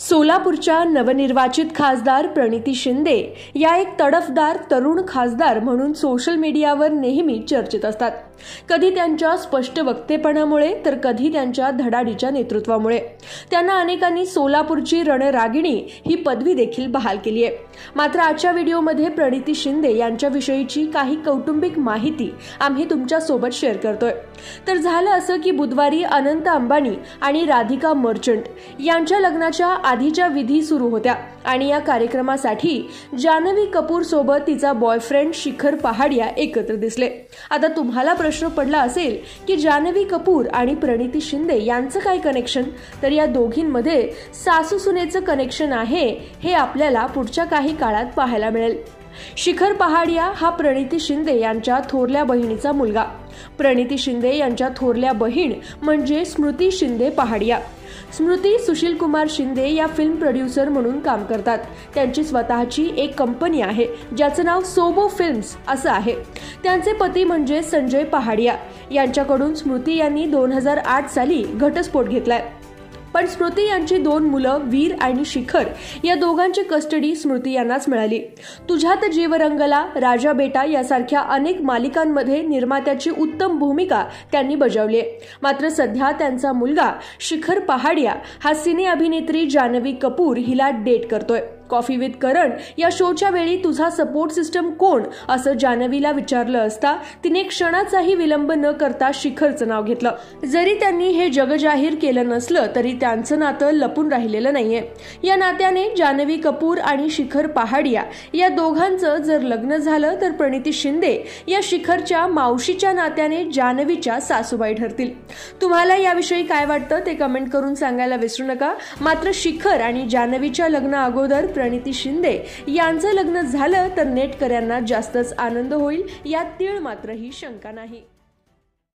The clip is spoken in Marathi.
सोलापूरच्या नवनिर्वाचित खासदार प्रणिती शिंदे या एक तडफदार तरुण खासदार म्हणून सोशल मीडियावर नेहमी चर्चेत असतात. कधी त्यांच्या स्पष्ट वक्तेपणामुळे तर कधी त्यांच्या धडाडीच्या नेतृत्वामुळे. त्यांना अनेकांनी सोलापूरची रणरागिणी ही पदवी देखील बहाल केली आहे. मात्र आजच्या व्हिडिओमध्ये प्रणिती शिंदे यांच्याविषयीची काही कौटुंबिक माहिती आम्ही तुमच्यासोबत शेअर करतोय. तर झालं असं की बुधवारी अनंत अंबानी आणि राधिका मर्चंट यांच्या लग्नाच्या आधीच्या विधी सुरू होत्या. आणि या कार्यक्रमासाठी जानवी कपूर सोबत तिचा बॉयफ्रेंड शिखर पहाडिया एकत्र दिसले. आता तुम्हाला प्रश्न पडला असेल की जानवी कपूर आणि प्रणिती शिंदे यांचं काय कनेक्शन तर या दोघींमध्ये सासू सुनेचं कनेक्शन आहे हे आपल्याला पुढच्या काही काळात पाहायला मिळेल. शिखर पहाडिया हा प्रणिती शिंदे यांच्या थोरल्या बहिणीचा मुलगा. प्रणिती शिंदे यांच्या थोरल्या बहीण म्हणजे स्मृती शिंदे पहाडिया. स्मृती सुशील कुमार शिंदे या फिल्म प्रोड्युसर म्हणून काम करतात. त्यांची स्वतःची एक कंपनी आहे ज्याचं नाव सोबो फिल्म्स असं आहे. त्यांचे पती म्हणजे संजय पहाडिया. यांच्याकडून स्मृती यांनी दोन हजार आठ साली घटस्फोट घेतलाय. पण स्मृती यांची दोन मुलं वीर आणि शिखर या दोघांची कस्टडी स्मृती यांनाच मिळाली. तुझ्यात जीवरंगला राजा बेटा यासारख्या अनेक मालिकांमध्ये निर्मात्याची उत्तम भूमिका त्यांनी बजावली मात्र सध्या त्यांचा मुलगा शिखर पहाडिया हा सिने अभिनेत्री जान्हवी कपूर हिला डेट करतोय. कॉफी विथ करण या शोच्या वेळी तुझा सपोर्ट सिस्टम कोण? असं जानवीला विचारलं असता तिने क्षणाचाही विलंब न करता शिखरचं नाव घेतलं. जरी त्यांनी हे जग जाहीर केलं नसलं तरी त्यांचं नातं लपून राहिलेलं नाहीये. या नात्याने जानवी कपूर आणि शिखर पहाडिया या दोघांचं जर लग्न झालं तर प्रणिती शिंदे या शिखरच्या मावशीच्या नात्याने जानवीच्या सासूबाई ठरतील. तुम्हाला याविषयी काय वाटतं ते कमेंट करून सांगायला विसरू नका. मात्र शिखर आणि जानवीच्या लग्न अगोदर प्रणिती शिंदे. यांचं लग्न झालं तर नेटकऱ्यांना जास्तच आनंद होईल यात तीळ मात्र ही शंका नाही.